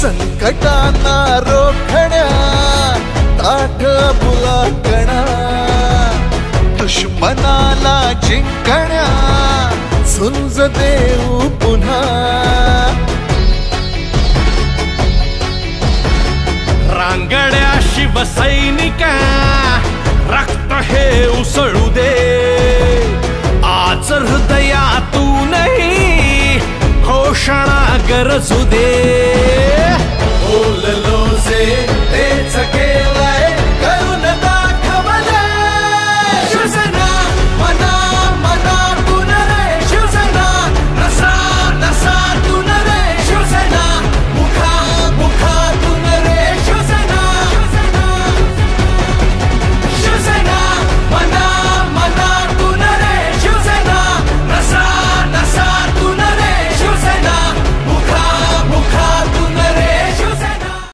संकटांना रोखण्या ताठ बुलाकणा दुश्मनाला जिंकण्या झुंज देऊ पुन्हा. रांगड्या शिवसैनिका रक्त हे उसळू दे. आज हृदयातूनही घोषणा गरजू दे.